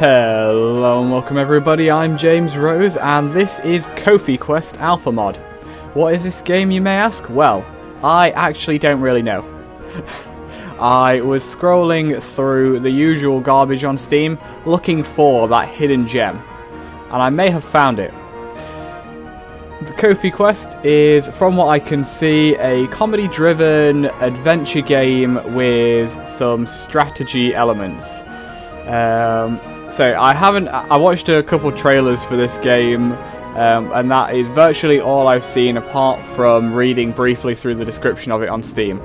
Hello and welcome everybody, I'm James Rose and this is Kofi Quest Alpha Mod. What is this game you may ask? Well, I actually don't really know. I was scrolling through the usual garbage on Steam looking for that hidden gem and I may have found it. The Kofi Quest is, from what I can see, a comedy-driven adventure game with some strategy elements. Um, so I haven't. I watched a couple trailers for this game, um, and that is virtually all I've seen, apart from reading briefly through the description of it on Steam.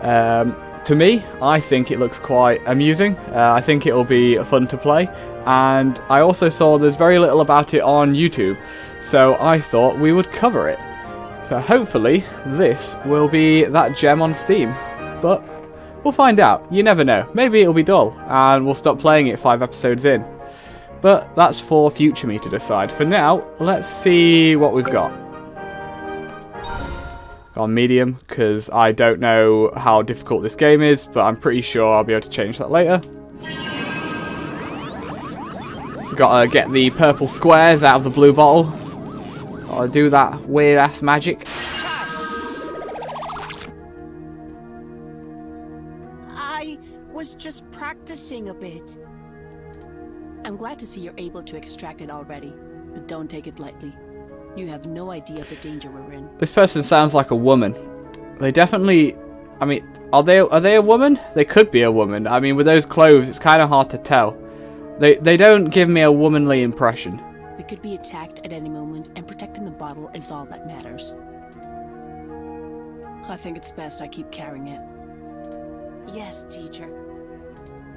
Um, to me, I think it looks quite amusing. Uh, I think it'll be fun to play, and I also saw there's very little about it on YouTube, so I thought we would cover it. So hopefully, this will be that gem on Steam. But We'll find out. You never know. Maybe it'll be dull, and we'll stop playing it five episodes in. But that's for future me to decide. For now, let's see what we've got. On medium, because I don't know how difficult this game is, but I'm pretty sure I'll be able to change that later. Gotta get the purple squares out of the blue bottle. Gotta do that weird ass magic. was just practicing a bit. I'm glad to see you're able to extract it already, but don't take it lightly. You have no idea of the danger we're in. This person sounds like a woman. They definitely... I mean, are they are they a woman? They could be a woman. I mean, with those clothes, it's kind of hard to tell. They, they don't give me a womanly impression. We could be attacked at any moment, and protecting the bottle is all that matters. I think it's best I keep carrying it. Yes, teacher.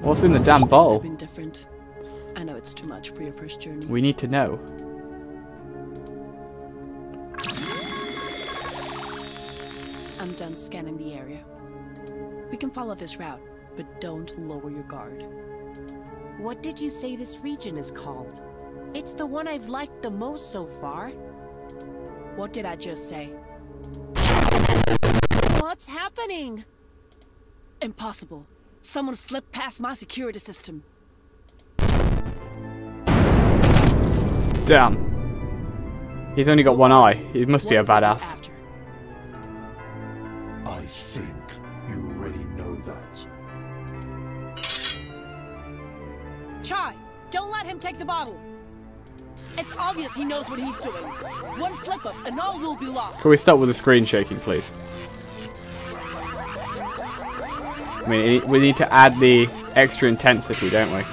What's in the damn bowl? Been different. I know it's too much for your first journey. We need to know. I'm done scanning the area. We can follow this route, but don't lower your guard. What did you say this region is called? It's the one I've liked the most so far. What did I just say? What's happening? Impossible. Someone slipped past my security system. Damn. He's only got one eye. He must what be a badass. I think you already know that. Chai, don't let him take the bottle. It's obvious he knows what he's doing. One slip up and all will be lost. Can we start with the screen shaking, please? I mean, we need to add the extra intensity, don't we?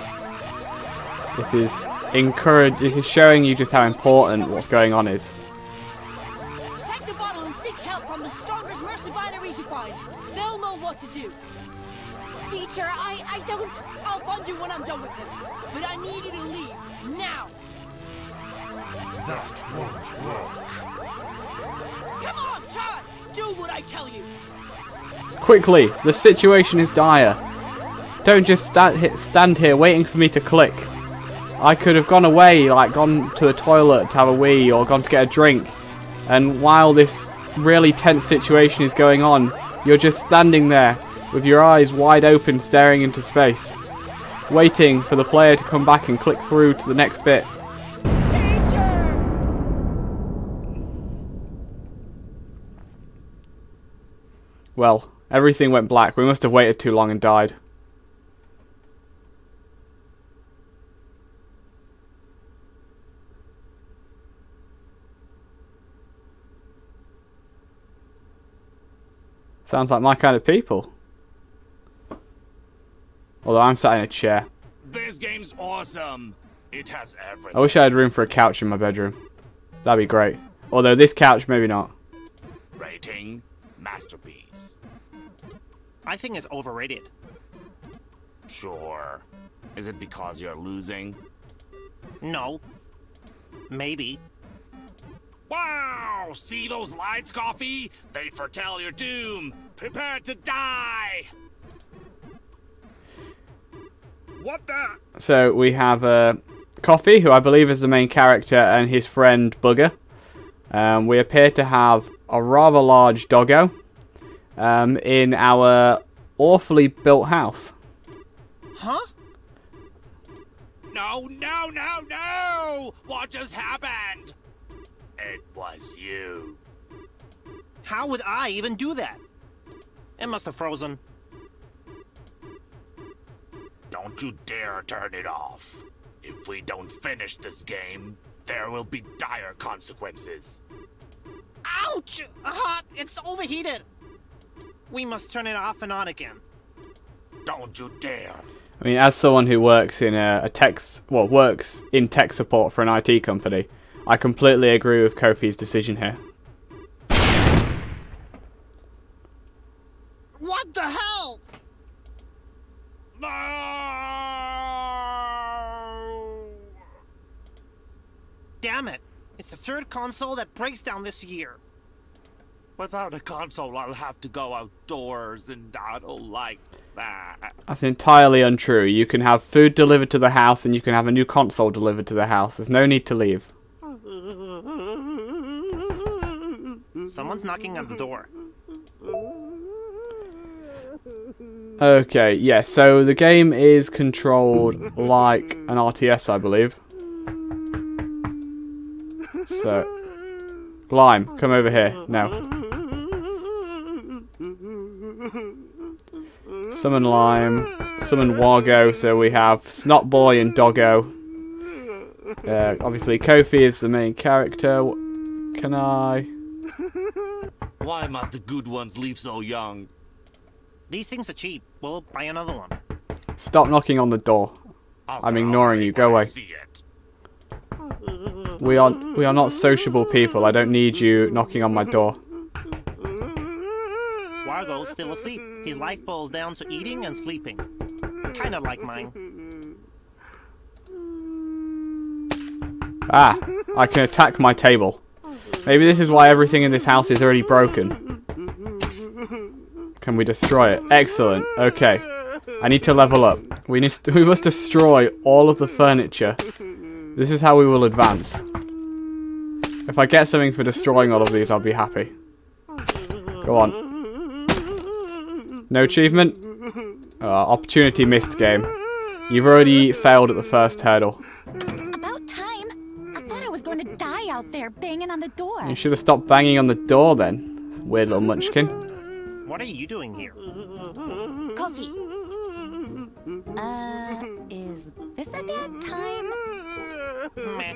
This is encourage. This is showing you just how important what's going on is. Take the bottle and seek help from the strongest mercy binaries you find. They'll know what to do. Teacher, I I don't. I'll fund you when I'm done with him, but I need you to leave now. That won't work. Come on, Chad. Do what I tell you. Quickly, the situation is dire. Don't just stand, here waiting for me to click. I could have gone away, like gone to the toilet to have a wee or gone to get a drink. And while this really tense situation is going on, you're just standing there with your eyes wide open staring into space, waiting for the player to come back and click through to the next bit. Well, Everything went black. We must have waited too long and died. Sounds like my kind of people. Although I'm sat in a chair. This game's awesome. It has everything. I wish I had room for a couch in my bedroom. That'd be great. Although this couch, maybe not. Rating, masterpiece. I think it's overrated. Sure. Is it because you're losing? No. Maybe. Wow! See those lights, Kofi? They foretell your doom. Prepare to die! What the? So we have uh, Kofi, who I believe is the main character, and his friend Bugger. Um, we appear to have a rather large doggo um, in our awfully built house. Huh? No, no, no, no! What just happened? It was you. How would I even do that? It must have frozen. Don't you dare turn it off. If we don't finish this game, there will be dire consequences. Ouch! Hot! It's overheated! We must turn it off and on again. Don't you dare. I mean, as someone who works in a, a tech, well, works in tech support for an IT company, I completely agree with Kofi's decision here. What the hell? No! Damn it! It's the third console that breaks down this year. Without a console, I'll have to go outdoors, and I don't like that. That's entirely untrue. You can have food delivered to the house and you can have a new console delivered to the house. There's no need to leave. Someone's knocking on the door. Okay, yeah, so the game is controlled like an RTS, I believe. So, Lime, come over here. No. Summon Lime, summon Wargo, so we have Snot Boy and Doggo. Uh, obviously, Kofi is the main character. Can I? Why must the good ones leave so young? These things are cheap. We'll buy another one. Stop knocking on the door. I'll I'm ignoring you, go away. We are we are not sociable people. I don't need you knocking on my door. Wargo's still asleep. His life boils down to eating and sleeping. Kinda like mine. Ah, I can attack my table. Maybe this is why everything in this house is already broken. Can we destroy it? Excellent. Okay. I need to level up. We need we must destroy all of the furniture. This is how we will advance. If I get something for destroying all of these, I'll be happy. Go on. No achievement? Uh, opportunity missed game. You've already failed at the first hurdle. About time. I thought I was going to die out there banging on the door. You should have stopped banging on the door then. Weird little munchkin. What are you doing here? Kofi. Uh, is this a bad time? Meh.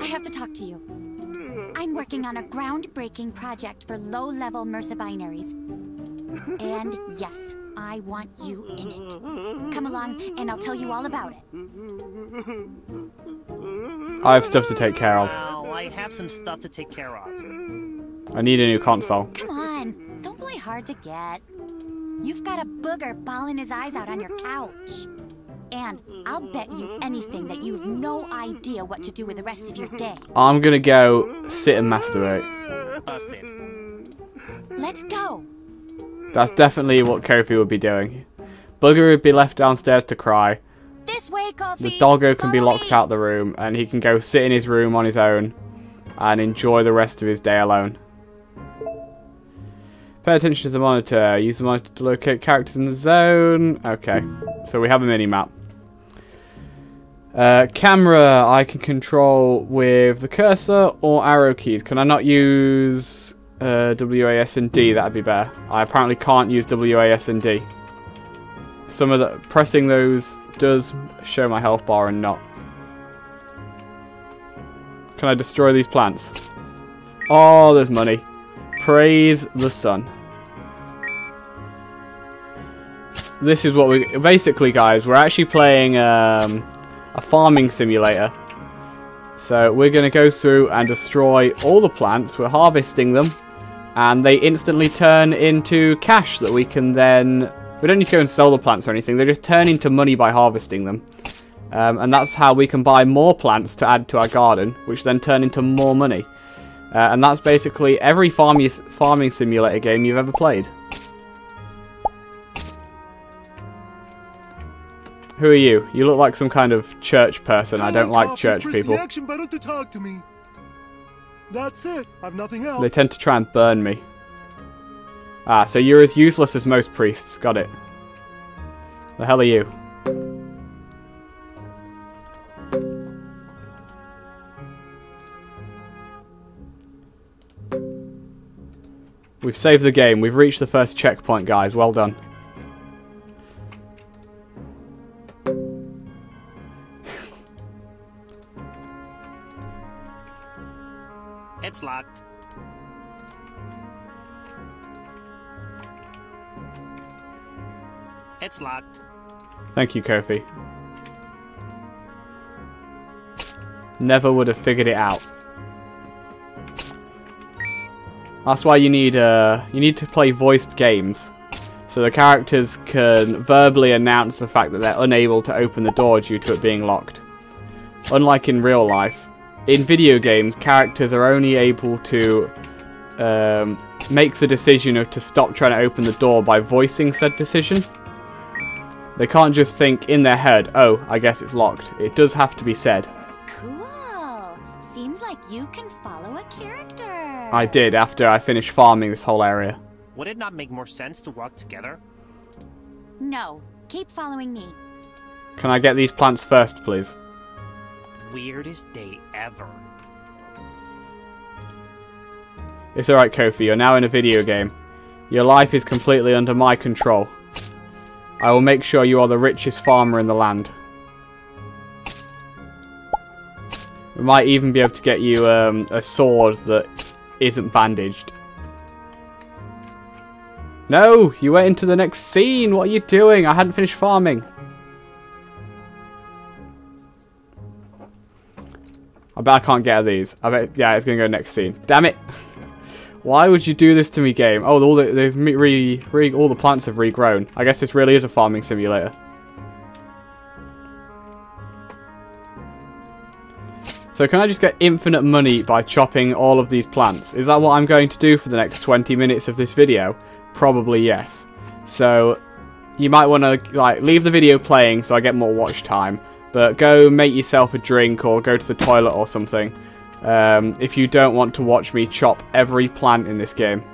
I have to talk to you. I'm working on a groundbreaking project for low-level MRSA binaries. And yes, I want you in it. Come along and I'll tell you all about it. I have stuff to take care of. Well, I have some stuff to take care of. I need a new console. Come on, don't play hard to get. You've got a booger bawling his eyes out on your couch. And I'll bet you anything that you've no idea what to do with the rest of your day. I'm gonna go sit and masturbate. Busted. Let's go. That's definitely what Kofi would be doing. Booger would be left downstairs to cry. This way, Kofi. The doggo can be locked me. out the room, and he can go sit in his room on his own and enjoy the rest of his day alone. Pay attention to the monitor. Use the monitor to locate characters in the zone. Okay, so we have a mini map. Uh, camera I can control with the cursor or arrow keys. Can I not use uh, WAS and D? That'd be better. I apparently can't use WAS and D. Some of the pressing those does show my health bar and not. Can I destroy these plants? Oh, there's money. Praise the sun. This is what we... Basically, guys, we're actually playing um, a farming simulator. So we're going to go through and destroy all the plants. We're harvesting them. And they instantly turn into cash that we can then... We don't need to go and sell the plants or anything. They just turn into money by harvesting them. Um, and that's how we can buy more plants to add to our garden, which then turn into more money. Uh, and that's basically every farming, farming simulator game you've ever played. Who are you? You look like some kind of church person. I don't like church people. That's it. I've nothing else. They tend to try and burn me. Ah, so you're as useless as most priests. Got it. The hell are you? We've saved the game. We've reached the first checkpoint, guys. Well done. Thank you, Kofi. Never would have figured it out. That's why you need uh, you need to play voiced games. So the characters can verbally announce the fact that they're unable to open the door due to it being locked. Unlike in real life, in video games, characters are only able to um, make the decision of to stop trying to open the door by voicing said decision. They can't just think in their head, oh, I guess it's locked. It does have to be said. Cool. Seems like you can follow a character. I did after I finished farming this whole area. Would it not make more sense to walk together? No. Keep following me. Can I get these plants first, please? Weirdest day ever. It's alright, Kofi. You're now in a video game. Your life is completely under my control. I will make sure you are the richest farmer in the land. We might even be able to get you um, a sword that isn't bandaged. No! You went into the next scene! What are you doing? I hadn't finished farming. I bet I can't get these. I bet, yeah, it's going to go next scene. Damn it! Why would you do this to me, game? Oh, all the, they've re, re, all the plants have regrown. I guess this really is a farming simulator. So can I just get infinite money by chopping all of these plants? Is that what I'm going to do for the next 20 minutes of this video? Probably yes. So you might want to like leave the video playing so I get more watch time. But go make yourself a drink or go to the toilet or something. Um, if you don't want to watch me chop every plant in this game.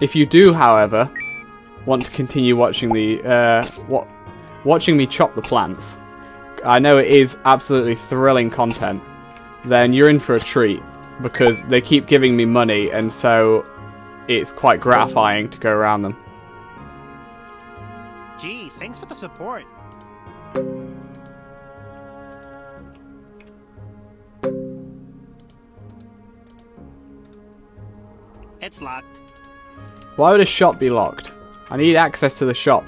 If you do, however, want to continue watching the uh, what watching me chop the plants, I know it is absolutely thrilling content. Then you're in for a treat because they keep giving me money, and so it's quite gratifying to go around them. Gee, thanks for the support. It's locked. Why would a shop be locked? I need access to the shop.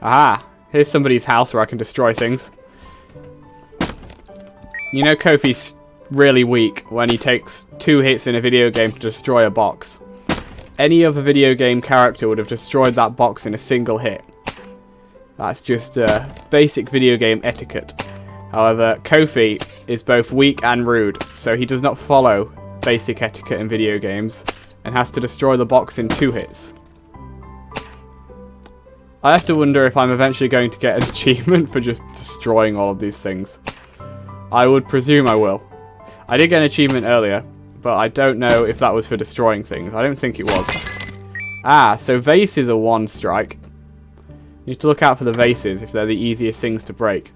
Aha! Here's somebody's house where I can destroy things. You know Kofi's really weak when he takes two hits in a video game to destroy a box. Any other video game character would have destroyed that box in a single hit. That's just uh, basic video game etiquette. However, Kofi is both weak and rude, so he does not follow basic etiquette in video games and has to destroy the box in two hits. I have to wonder if I'm eventually going to get an achievement for just destroying all of these things. I would presume I will. I did get an achievement earlier, but I don't know if that was for destroying things. I don't think it was. Ah, so vases are one strike. You need to look out for the vases if they're the easiest things to break.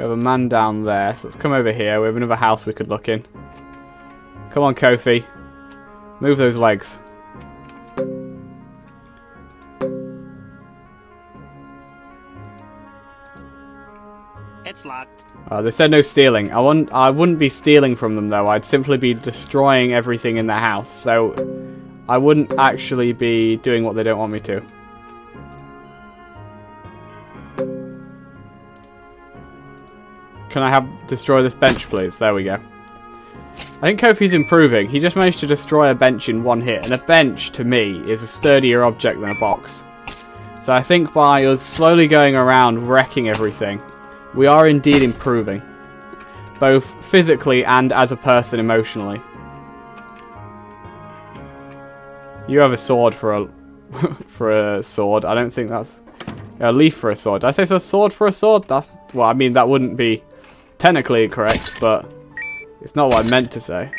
We have a man down there, so let's come over here. We have another house we could look in. Come on, Kofi. Move those legs. It's locked. Uh, they said no stealing. I wouldn't, I wouldn't be stealing from them, though. I'd simply be destroying everything in their house. So I wouldn't actually be doing what they don't want me to. Can I have destroy this bench, please? There we go. I think Kofi's improving. He just managed to destroy a bench in one hit, and a bench, to me, is a sturdier object than a box. So I think by us slowly going around wrecking everything, we are indeed improving. Both physically and as a person emotionally. You have a sword for a for a sword. I don't think that's a leaf for a sword. Did I say so? Sword for a sword? That's well. I mean that wouldn't be technically correct, but it's not what I meant to say.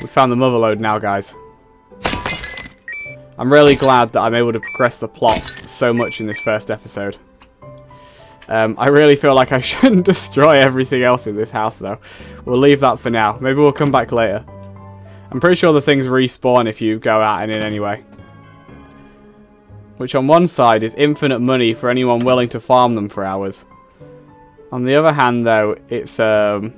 We found the mother lode now, guys. I'm really glad that I'm able to progress the plot so much in this first episode. Um, I really feel like I shouldn't destroy everything else in this house, though. We'll leave that for now. Maybe we'll come back later. I'm pretty sure the things respawn if you go out and in anyway. Which on one side is infinite money for anyone willing to farm them for hours. On the other hand, though, it's um,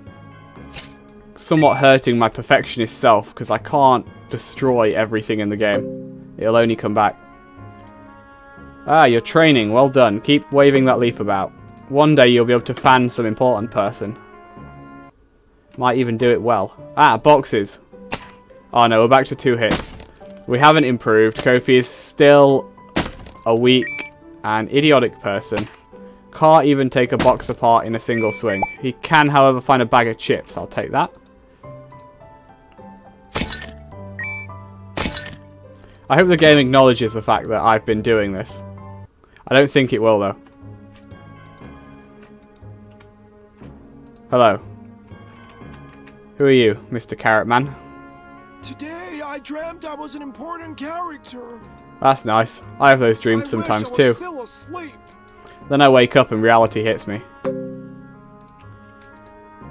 somewhat hurting my perfectionist self because I can't destroy everything in the game. It'll only come back. Ah, you're training. Well done. Keep waving that leaf about. One day you'll be able to fan some important person. Might even do it well. Ah, boxes. Oh no, we're back to two hits. We haven't improved. Kofi is still a weak and idiotic person. Can't even take a box apart in a single swing. He can, however, find a bag of chips. I'll take that. I hope the game acknowledges the fact that I've been doing this. I don't think it will, though. Hello. Who are you, Mr. Carrot Man? Today I dreamt I was an important character. That's nice. I have those dreams I sometimes too. Was still asleep. Then I wake up and reality hits me.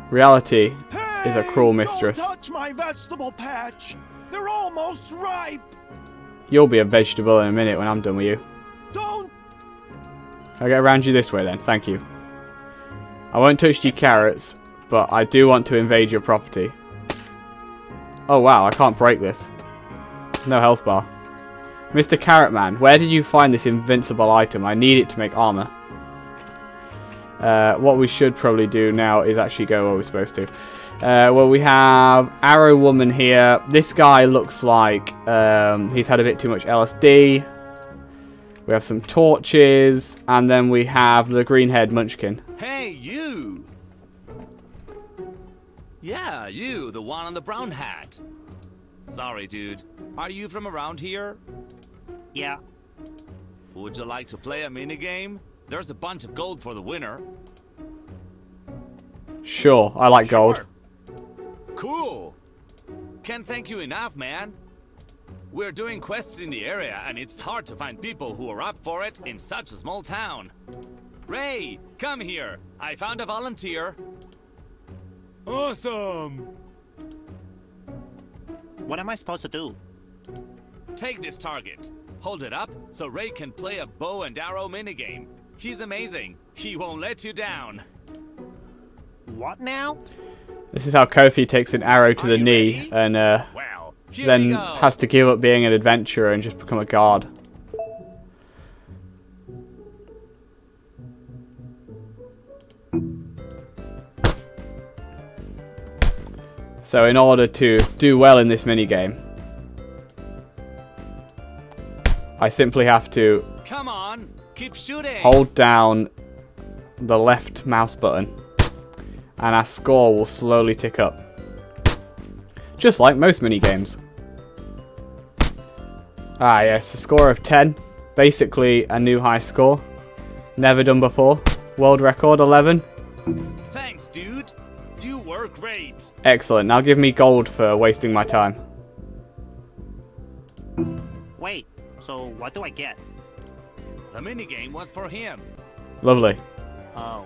Reality is a cruel mistress. Don't touch my vegetable patch. They're almost ripe. You'll be a vegetable in a minute when I'm done with you. Don't. Can I get around you this way then? Thank you. I won't touch your carrots, but I do want to invade your property. Oh wow, I can't break this. No health bar. Mr. Carrot Man, where did you find this invincible item? I need it to make armor. Uh, what we should probably do now is actually go where we're supposed to. Uh, well, we have Arrow Woman here. This guy looks like um, he's had a bit too much LSD. We have some torches, and then we have the green-haired Munchkin. Hey, you! Yeah, you, the one on the brown hat. Sorry, dude. Are you from around here? Yeah. Would you like to play a minigame? There's a bunch of gold for the winner. Sure, I like gold. Cool. Can't thank you enough, man. We're doing quests in the area, and it's hard to find people who are up for it in such a small town. Ray, come here. I found a volunteer. Awesome. What am I supposed to do? Take this target. Hold it up so Ray can play a bow and arrow minigame. He's amazing. He won't let you down. What now? This is how Kofi takes an arrow to Are the knee ready? and uh, Well, then has to give up being an adventurer and just become a guard. So in order to do well in this minigame, I simply have to Come on, keep shooting. hold down the left mouse button and our score will slowly tick up. Just like most minigames. Ah yes, a score of 10. Basically a new high score. Never done before. World record 11. Thanks, dude. You were great. Excellent. Now give me gold for wasting my time. Wait, so what do I get? The minigame was for him. Lovely. Oh.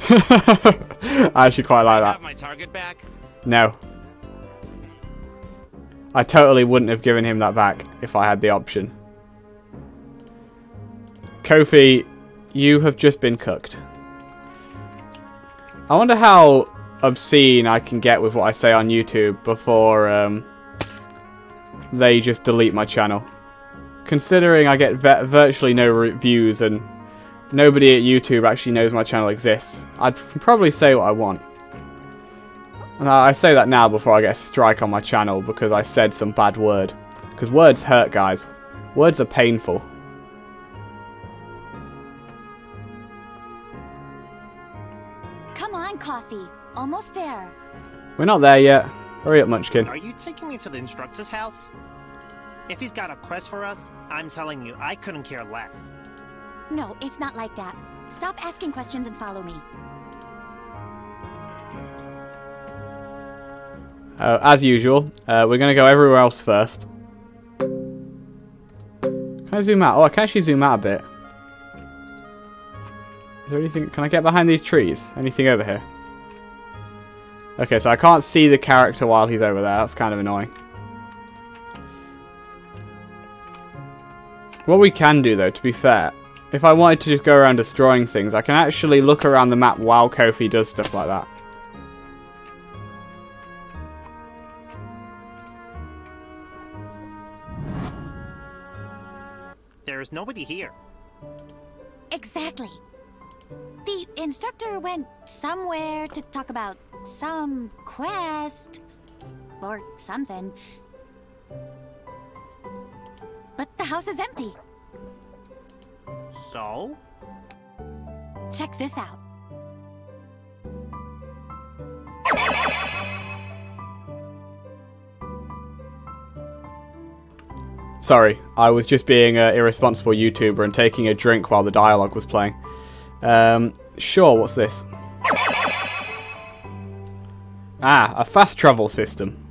I actually quite like that. My target back? No. I totally wouldn't have given him that back if I had the option. Kofi, you have just been cooked. I wonder how obscene I can get with what I say on YouTube before um, they just delete my channel. Considering I get ve- virtually no reviews and nobody at YouTube actually knows my channel exists, I'd probably say what I want. And I I say that now before I get a strike on my channel because I said some bad word. Because words hurt, guys. Words are painful. Come on, Kofi. Almost there. We're not there yet. Hurry up, Munchkin. Are you taking me to the instructor's house? If he's got a quest for us, I'm telling you, I couldn't care less. No, it's not like that. Stop asking questions and follow me. Uh, as usual, uh, we're going to go everywhere else first. Can I zoom out? Oh, I can actually zoom out a bit. Is there anything? Can I get behind these trees? Anything over here? Okay, so I can't see the character while he's over there. That's kind of annoying. What we can do, though, to be fair, if I wanted to just go around destroying things, I can actually look around the map while Kofi does stuff like that. There's nobody here. Exactly. The instructor went somewhere to talk about some quest or something. But the house is empty. So? Check this out. Sorry, I was just being an irresponsible YouTuber and taking a drink while the dialogue was playing. Um, sure, what's this? Ah, a fast travel system.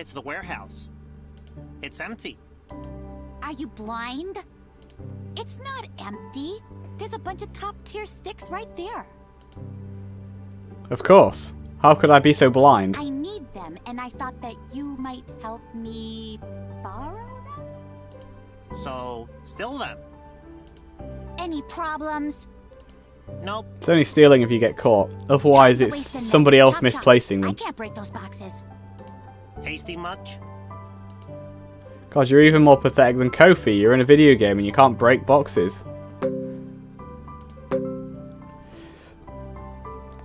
It's the warehouse. It's empty. Are you blind? It's not empty. There's a bunch of top tier sticks right there. Of course. How could I be so blind? I need them, and I thought that you might help me borrow them? So, steal them. Any problems? Nope. It's only stealing if you get caught. Otherwise, it's waste a minute. somebody else Chop, chop. misplacing I them. can't break those boxes. Hasty much? God, you're even more pathetic than Kofi. You're in a video game and you can't break boxes.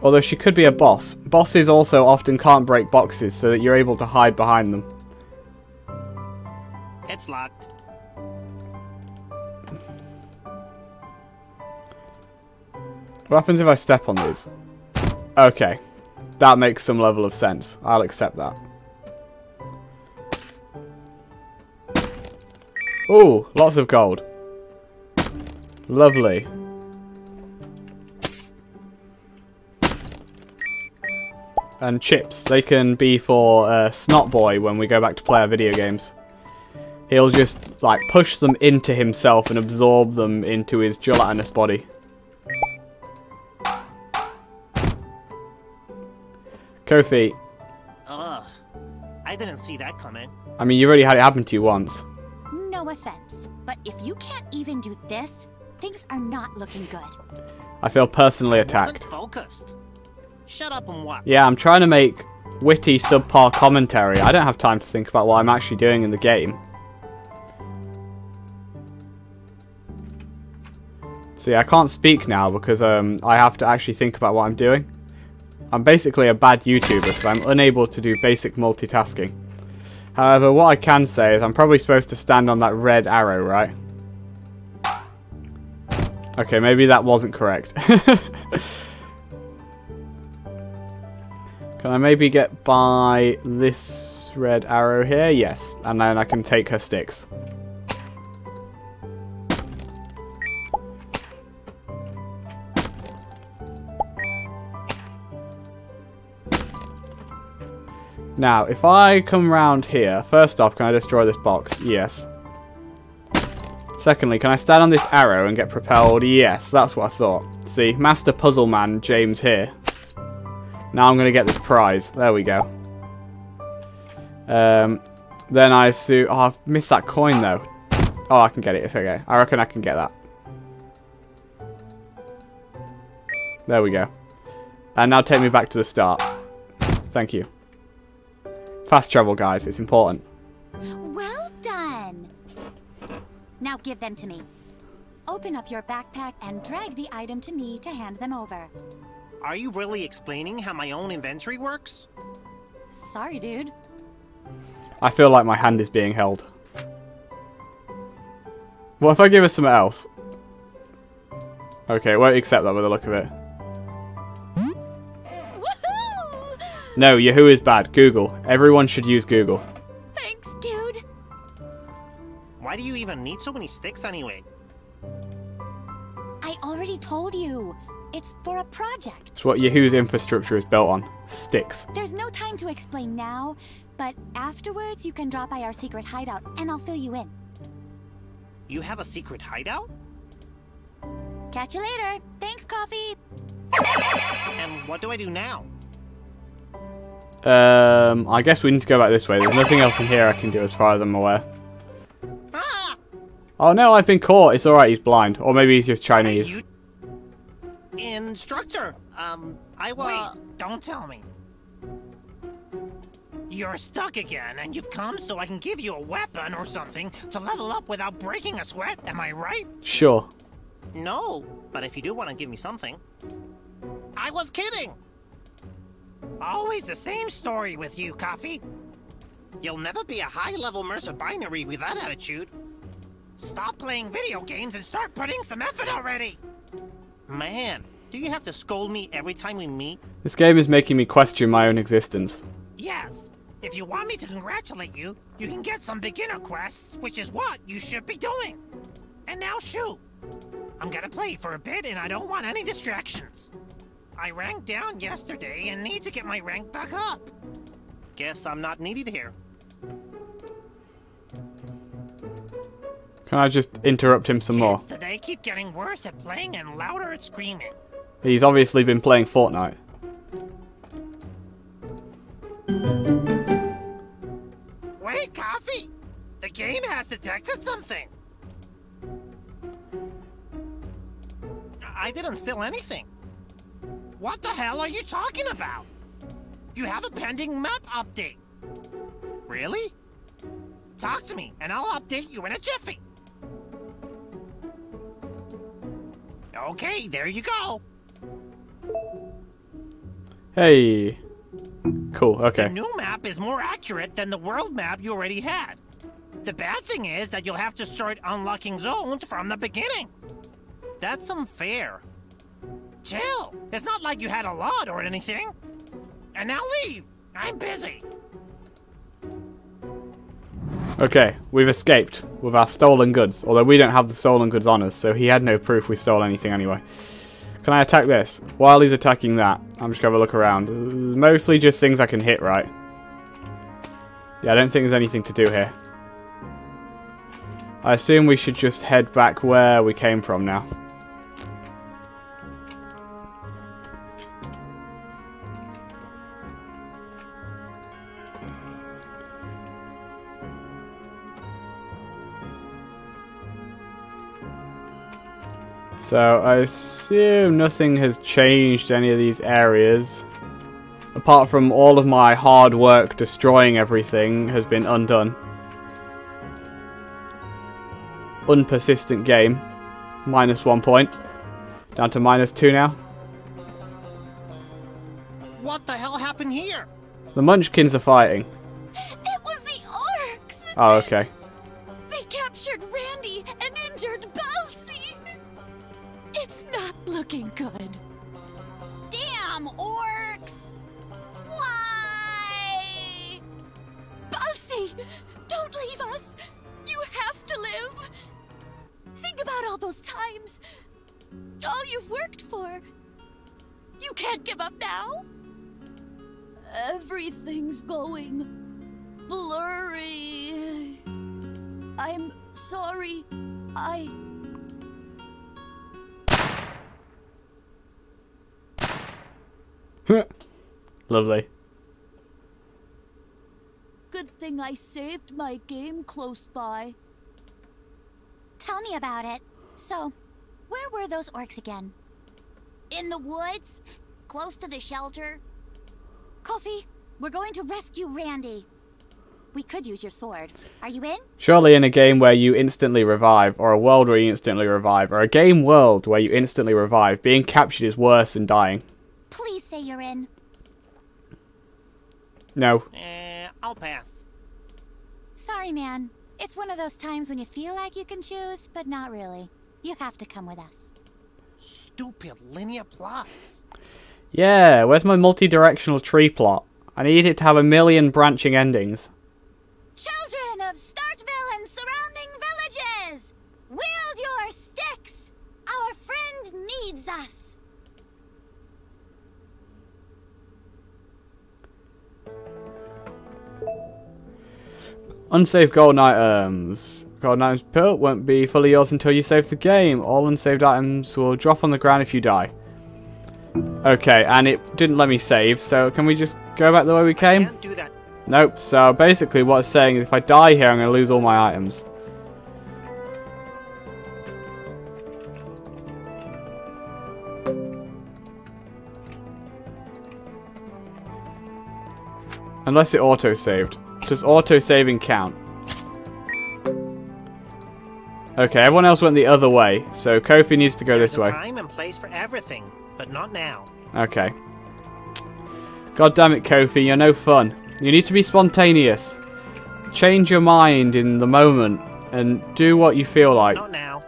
Although she could be a boss. Bosses also often can't break boxes so that you're able to hide behind them. It's locked. What happens if I step on these? Okay. That makes some level of sense. I'll accept that. Ooh, lots of gold. Lovely. And chips. They can be for uh, Snot Boy when we go back to play our video games. He'll just, like, push them into himself and absorb them into his gelatinous body. Kofi, Ugh. I didn't see that coming. I mean, you already had it happen to you once. No offense, but if you can't even do this, things are not looking good. I feel personally Wasn't attacked. focused. Shut up and watch. Yeah, I'm trying to make witty subpar commentary. I don't have time to think about what I'm actually doing in the game. See, I can't speak now because um, I have to actually think about what I'm doing. I'm basically a bad YouTuber because I'm unable to do basic multitasking. However, what I can say is I'm probably supposed to stand on that red arrow, right? Okay, maybe that wasn't correct. Can I maybe get by this red arrow here? Yes. And then I can take her sticks. Now, if I come round here, first off, can I destroy this box? Yes. Secondly, can I stand on this arrow and get propelled? Yes, that's what I thought. See, Master Puzzle Man James here. Now I'm going to get this prize. There we go. Um, then I assume... Oh, I've missed that coin, though. Oh, I can get it. It's okay. I reckon I can get that. There we go. And now take me back to the start. Thank you. Fast travel, guys. It's important. Well done! Now give them to me. Open up your backpack and drag the item to me to hand them over. Are you really explaining how my own inventory works? Sorry, dude. I feel like my hand is being held. What if I give her something else? Okay, it won't accept that by the look of it. No, Yahoo is bad. Google. Everyone should use Google. Thanks, dude. Why do you even need so many sticks anyway? I already told you. It's for a project. It's what Yahoo's infrastructure is built on. Sticks. There's no time to explain now, but afterwards you can drop by our secret hideout and I'll fill you in. You have a secret hideout? Catch you later. Thanks, Kofi. And what do I do now? Um, I guess we need to go back this way. There's nothing else in here I can do as far as I'm aware. Oh no, I've been caught. It's alright, he's blind. Or maybe he's just Chinese. You... Instructor, um, I wa- Wait, don't tell me. You're stuck again, and you've come so I can give you a weapon or something to level up without breaking a sweat, am I right? Sure. No, but if you do want to give me something... I was kidding! Always the same story with you, Kofi. You'll never be a high-level Mercer binary with that attitude. Stop playing video games and start putting some effort already! Man, do you have to scold me every time we meet? This game is making me question my own existence. Yes. If you want me to congratulate you, you can get some beginner quests, which is what you should be doing. And now shoot. I'm gonna play for a bit and I don't want any distractions. I ranked down yesterday and need to get my rank back up. Guess I'm not needed here. Can I just interrupt him some more? Kids today keep getting worse at playing and louder at screaming. He's obviously been playing Fortnite. Wait, Kofi! The game has detected something! I didn't steal anything. What the hell are you talking about? You have a pending map update. Really? Talk to me, and I'll update you in a jiffy. Okay, there you go. Hey. Cool, okay. The new map is more accurate than the world map you already had. The bad thing is that you'll have to start unlocking zones from the beginning. That's unfair. Chill. It's not like you had a lot or anything. And now leave. I'm busy. Okay, we've escaped with our stolen goods. Although we don't have the stolen goods on us, so he had no proof we stole anything anyway. Can I attack this? While he's attacking that, I'm just going to have a look around. Mostly just things I can hit, right? Yeah, I don't think there's anything to do here. I assume we should just head back where we came from now. So I assume nothing has changed any of these areas. Apart from all of my hard work destroying everything has been undone. Unpersistent game. Minus one point. Down to minus two now. What the hell happened here? The Munchkins are fighting. It was the orcs! Oh, okay. Think all those times. All you've worked for. You can't give up now. Everything's going blurry. I'm sorry. I. Lovely. Good thing I saved my game close by. Tell me about it. So, where were those orcs again? In the woods? Close to the shelter? Kofi, we're going to rescue Randy. We could use your sword. Are you in? Surely in a game where you instantly revive, or a world where you instantly revive, or a game world where you instantly revive, being captured is worse than dying. Please say you're in. No. Eh, I'll pass. Sorry, man. It's one of those times when you feel like you can choose, but not really. You have to come with us. Stupid linear plots. Yeah, where's my multi-directional tree plot? I need it to have a million branching endings. Children of Startville and surrounding villages! Wield your sticks! Our friend needs us! Unsafe gold items. Golden items pill won't be fully yours until you save the game. All unsaved items will drop on the ground if you die. Okay, and it didn't let me save, so can we just go back the way we came? Can't do that. Nope, so basically what it's saying is if I die here, I'm going to lose all my items. Unless it auto-saved. Does auto-saving count? Okay, everyone else went the other way, so Kofi needs to go There's this way. time and place for everything, but not now. Okay. God damn it, Kofi, you're no fun. You need to be spontaneous. Change your mind in the moment and do what you feel like. Not now.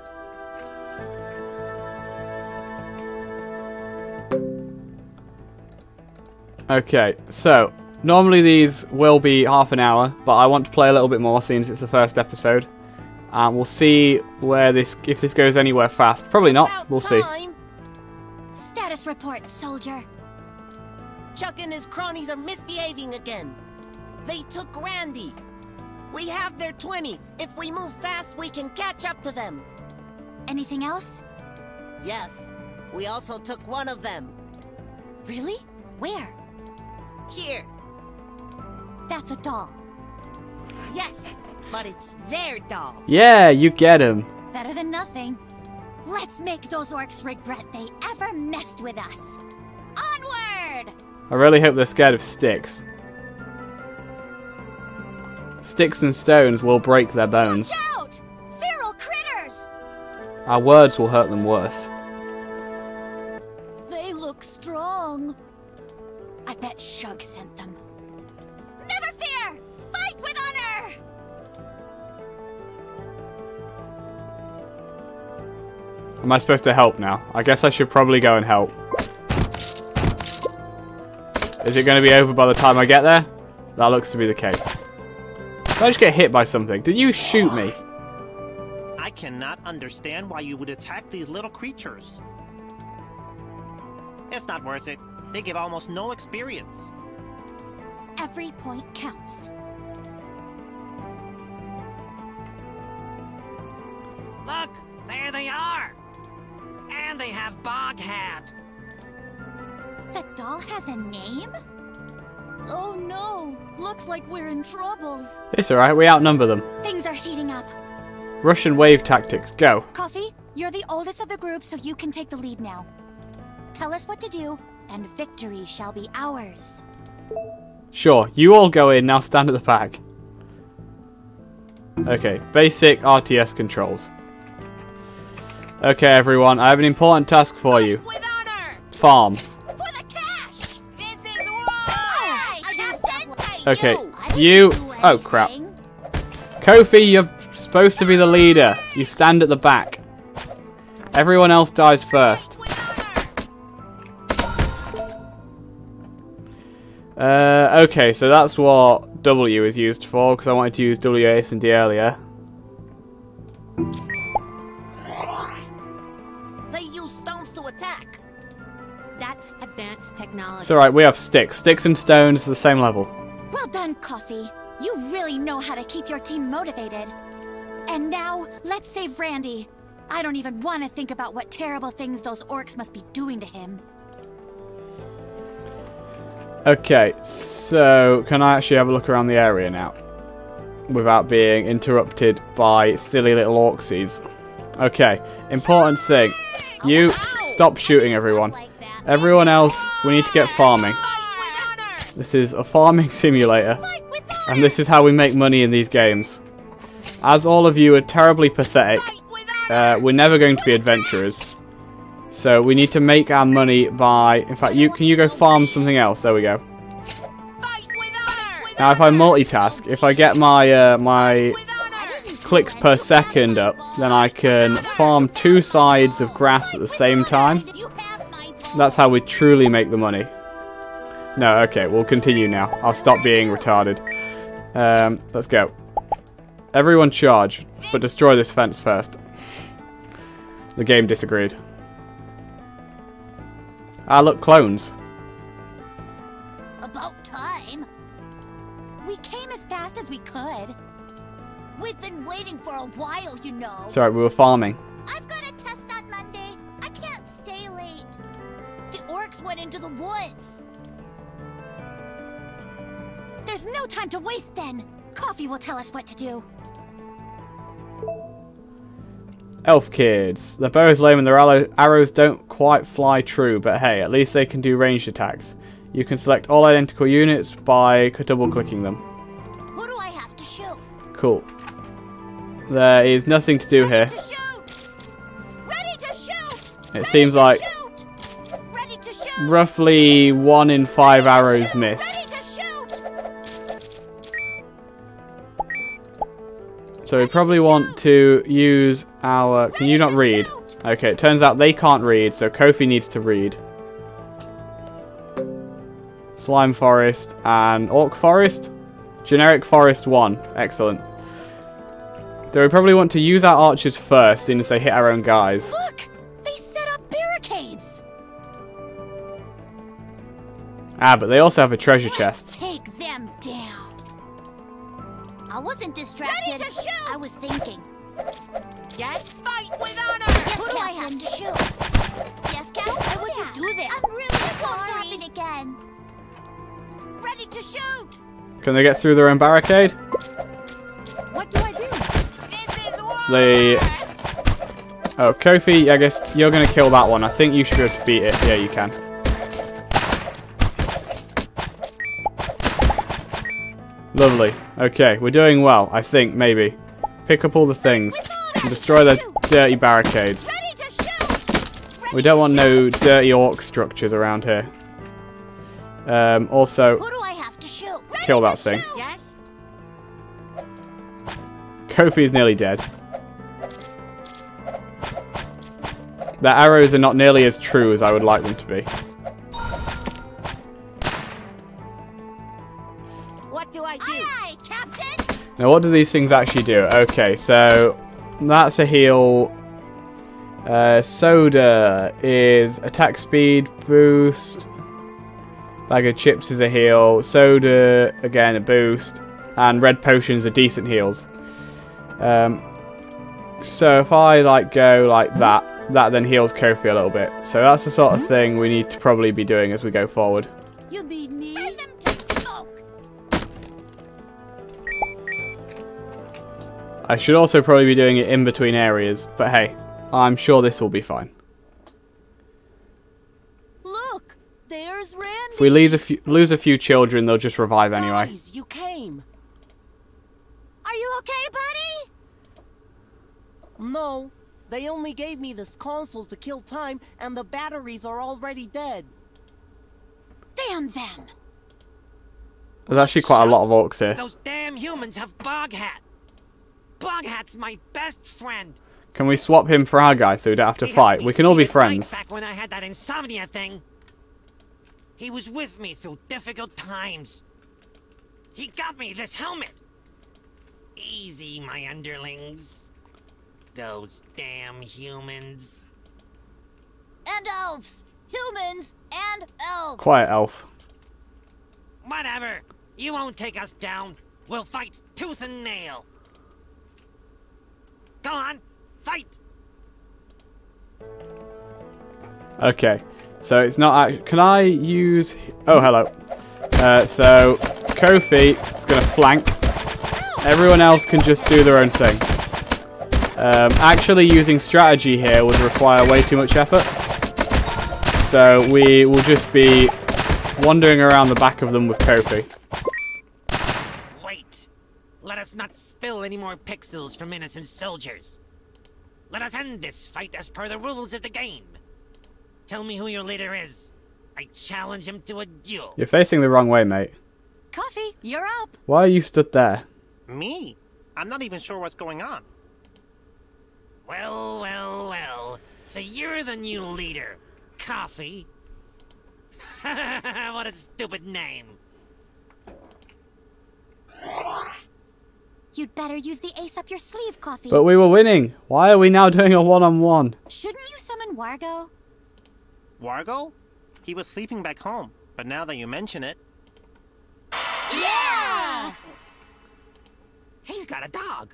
Okay, so normally these will be half an hour, but I want to play a little bit more since it's the first episode. And we'll see where this if this goes anywhere fast. Probably not. About We'll see. Status report, soldier. Chuck and his cronies are misbehaving again. They took Randy. We have their 20. If we move fast, we can catch up to them. Anything else? Yes. We also took one of them. Really? Where? Here. That's a doll. Yes. But it's their doll. Yeah, you get him. Better than nothing. Let's make those orcs regret they ever messed with us. Onward! I really hope they're scared of sticks. Sticks and stones will break their bones. Watch out! Feral critters! Our words will hurt them worse. Am I supposed to help now? I guess I should probably go and help. Is it going to be over by the time I get there? That looks to be the case. Did I just get hit by something? Did you shoot me? I cannot understand why you would attack these little creatures. It's not worth it. They give almost no experience. Every point counts. Look, there they are. And they have Bog Hat. The doll has a name? Oh no! Looks like we're in trouble. It's alright, we outnumber them. Things are heating up. Russian wave tactics, go. Kofi, you're the oldest of the group, so you can take the lead now. Tell us what to do, and victory shall be ours. Sure, you all go in, now stand at the back. Okay, basic RTS controls. Okay everyone, I have an important task for you. With honor. Farm. For the cash! This is wrong. I just said Okay, I you... Oh crap. Kofi, you're supposed to be the leader. You stand at the back. Everyone else dies first. Uh, okay, so that's what W is used for, because I wanted to use WAS and D earlier. Technology. It's alright, we have sticks. Sticks and stones the same level. Well done, Kofi. You really know how to keep your team motivated. And now, let's save Randy. I don't even want to think about what terrible things those orcs must be doing to him. Okay, so can I actually have a look around the area now? Without being interrupted by silly little orcsies. Okay, important thing. You stop shooting everyone. Everyone else, we need to get farming. This is a farming simulator. And this is how we make money in these games. As all of you are terribly pathetic, uh, we're never going to be adventurers. So we need to make our money by... In fact, you can you go farm something else? There we go. Now, if I multitask, if I get my uh, my clicks per second up, then I can farm two sides of grass at the same time. That's how we truly make the money. No, okay, we'll continue now. I'll stop being retarded. Um, let's go. Everyone charge, but destroy this fence first. The game disagreed. Ah, look, clones. About time. We came as fast as we could. We've been waiting for a while, you know. Sorry, we were farming. The went into the woods. There's no time to waste then. Kofi will tell us what to do. Elf kids. Their bow is lame and their arrows don't quite fly true, but hey, at least they can do ranged attacks. You can select all identical units by double clicking them. Who do I have to shoot? Cool. There is nothing to do here. To shoot! Ready to shoot! It seems like Shoot! Roughly one in five arrows miss. So we probably want to use our... Can you not read? Okay, it turns out they can't read, so Kofi needs to read. Slime Forest and Orc Forest? Generic Forest 1. Excellent. So we probably want to use our archers first, as they hit our own guys. Look! Ah, but they also have a treasure chest. Take them down. I wasn't distracted. Ready to shoot! I was thinking. Yes? Fight with honor! Yes, Who do I have to shoot? Yes, Captain? Why would you do this? I'm really this sorry. won't happen again. Ready to shoot! Can they get through their own barricade? What do I do? This is war! They... Oh, Kofi, I guess you're going to kill that one. I think you should be to beat it. Yeah, you can. Lovely. Okay, we're doing well, I think, maybe. Pick up all the things and destroy the dirty barricades. Ready to shoot! We don't want no dirty orc structures around here. Um, also, Who do I have to shoot? Ready kill that thing. Kofi is nearly dead. The arrows are not nearly as true as I would like them to be. What do I do? Aye, aye, Captain! Now, what do these things actually do? Okay, so that's a heal. Uh, soda is attack speed boost. Bag of chips is a heal. Soda, again, a boost. And red potions are decent heals. Um, so if I like go like that, that then heals Kofi a little bit. So that's the sort of thing we need to probably be doing as we go forward. You mean I should also probably be doing it in between areas, but hey, I'm sure this will be fine. Look, there's Randy. If we lose a few, lose a few children, they'll just revive anyway. Guys, you came. Are you okay, buddy? No, they only gave me this console to kill time, and the batteries are already dead. Damn them! There's actually quite a lot of orcs here. Those damn humans have Boghat. Boghat's my best friend. Can we swap him for our guy so we don't have to He fight? We can all be sleep at night friends. Back when I had that insomnia thing. He was with me through difficult times. He got me this helmet. Easy, my underlings. Those damn humans. And elves! Humans and elves! Quiet elf. Whatever. You won't take us down. We'll fight tooth and nail. Go on, fight. Okay, so it's not. Can I use? Oh, hello. Uh, so Kofi is going to flank. Everyone else can just do their own thing. Um, actually, using strategy here would require way too much effort. So we will just be wandering around the back of them with Kofi. Wait. Let us not spill any more pixels from innocent soldiers. Let us end this fight as per the rules of the game. Tell me who your leader is. I challenge him to a duel. You're facing the wrong way, mate. Kofi, you're up! Why are you stood there? Me? I'm not even sure what's going on. Well, well, well. So you're the new leader. Kofi. what a stupid name. You'd better use the ace up your sleeve, Kofi. But we were winning. Why are we now doing a one-on-one? Shouldn't you summon Wargo? Wargo? He was sleeping back home, but now that you mention it, Yeah! He's got a dog.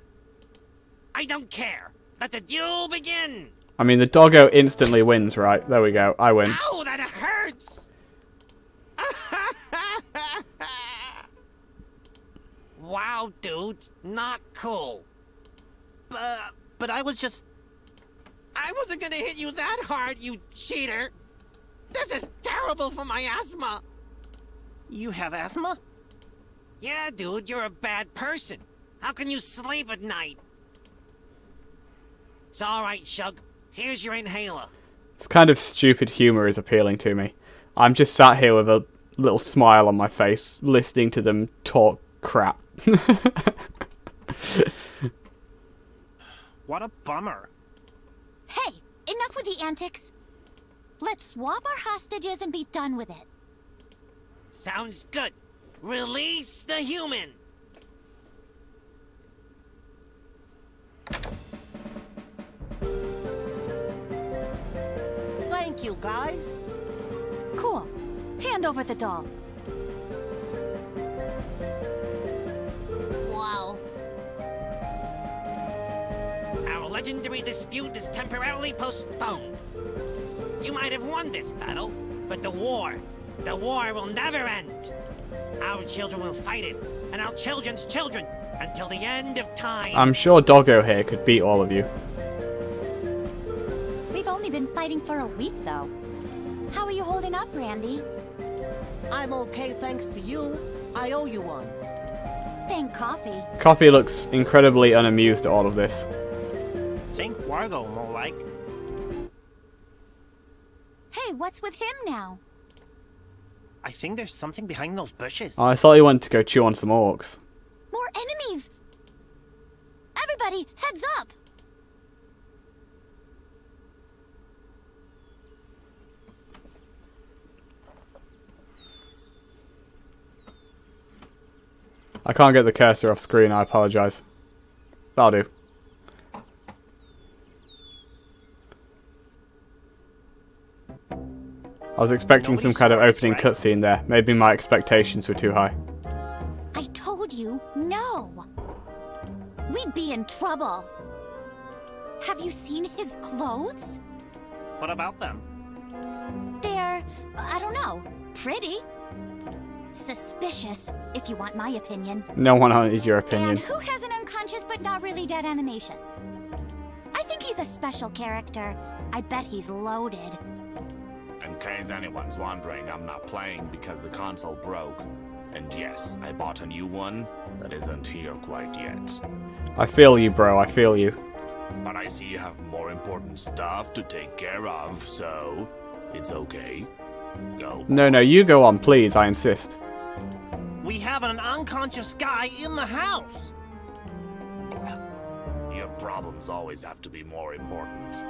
I don't care. Let the duel begin. I mean, the doggo instantly wins, right? There we go. I win. Ow, that hurts. Wow, dude, not cool. But, but I was just. I wasn't gonna hit you that hard, you cheater. This is terrible for my asthma. You have asthma? Yeah, dude, you're a bad person. How can you sleep at night? It's alright, Shug. Here's your inhaler. This kind of stupid humour is appealing to me. I'm just sat here with a little smile on my face, listening to them talk crap. what a bummer. Hey, enough with the antics. Let's swap our hostages and be done with it. Sounds good. Release the human. Thank you, guys. Cool. Hand over the doll. Wow. Our legendary dispute is temporarily postponed. You might have won this battle, but the war, the war will never end. Our children will fight it, and our children's children, until the end of time. I'm sure Doggo here could beat all of you. We've only been fighting for a week, though. How are you holding up, Randy? I'm okay thanks to you. I owe you one. Thank Kofi. Kofi looks incredibly unamused at all of this. Think Wargo, more like. Hey, what's with him now? I think there's something behind those bushes. Oh, I thought he wanted to go chew on some orcs. More enemies! Everybody, heads up! I can't get the cursor off screen, I apologise. That'll do. I was expecting some kind of opening cutscene there. Maybe my expectations were too high. I told you, no! We'd be in trouble. Have you seen his clothes? What about them? They're, I don't know, pretty. Suspicious, if you want my opinion. No one needs your opinion. And who has an unconscious but not really dead animation? I think he's a special character. I bet he's loaded. In case anyone's wondering, I'm not playing because the console broke. And yes, I bought a new one that isn't here quite yet. I feel you, bro. I feel you. But I see you have more important stuff to take care of, so it's okay. Go. No, no, you go on, please. I insist. We have an unconscious guy in the house. Your problems always have to be more important.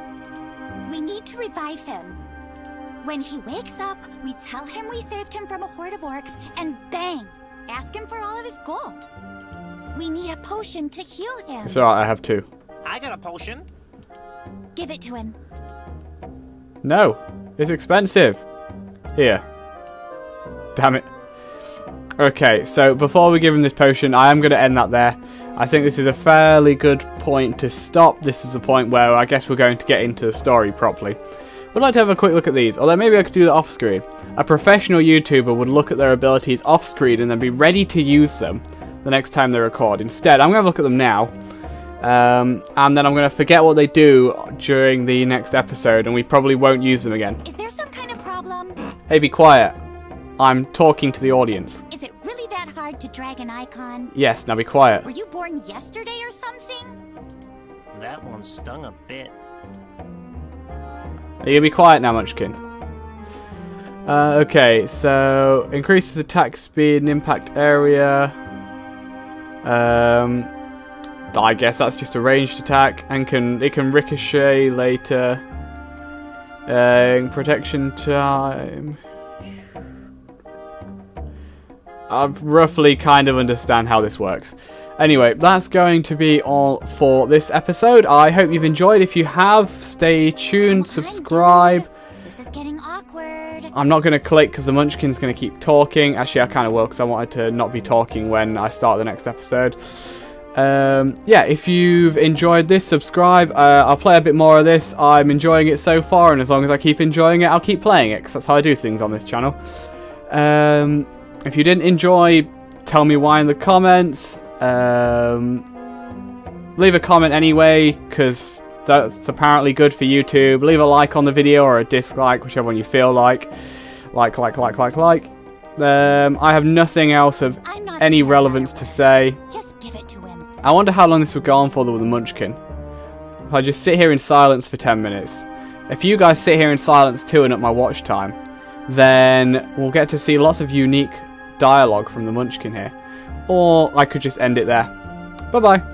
We need to revive him. When he wakes up, we tell him we saved him from a horde of orcs, and bang! Ask him for all of his gold. We need a potion to heal him. So I have two. I got a potion. Give it to him. No, it's expensive. Here. Damn it. Okay, so before we give him this potion, I am going to end that there. I think this is a fairly good point to stop. This is the point where I guess we're going to get into the story properly. Would like to have a quick look at these, although maybe I could do that off screen. A professional YouTuber would look at their abilities off screen and then be ready to use them the next time they record. Instead, I'm going to look at them now, um, and then I'm going to forget what they do during the next episode, and we probably won't use them again. Is there some kind of problem? Hey, be quiet. I'm talking to the audience. Is it really that hard to drag an icon? Yes, now be quiet. Were you born yesterday or something? That one stung a bit. Are you gonna be quiet now, Munchkin? Uh, okay, so increases attack speed and impact area. Um, I guess that's just a ranged attack, and can it can ricochet later. Uh, protection time. I roughly kind of understand how this works. Anyway, that's going to be all for this episode. I hope you've enjoyed. If you have, stay tuned, subscribe. This is getting awkward. I'm not going to click because the Munchkin's going to keep talking. Actually, I kind of will because I wanted to not be talking when I start the next episode. Um, yeah, if you've enjoyed this, subscribe. Uh, I'll play a bit more of this. I'm enjoying it so far, and as long as I keep enjoying it, I'll keep playing it, because that's how I do things on this channel. Um, if you didn't enjoy, tell me why in the comments. Um, leave a comment anyway, because that's apparently good for YouTube. Leave a like on the video or a dislike, whichever one you feel like. Like, like, like, like, like. Um, I have nothing else of any relevance to say. Just give it to him. I wonder how long this would go on for with the Munchkin. If I just sit here in silence for 10 minutes. If you guys sit here in silence too and at my watch time, then we'll get to see lots of unique dialogue from the Munchkin here. Or I could just end it there. Bye bye.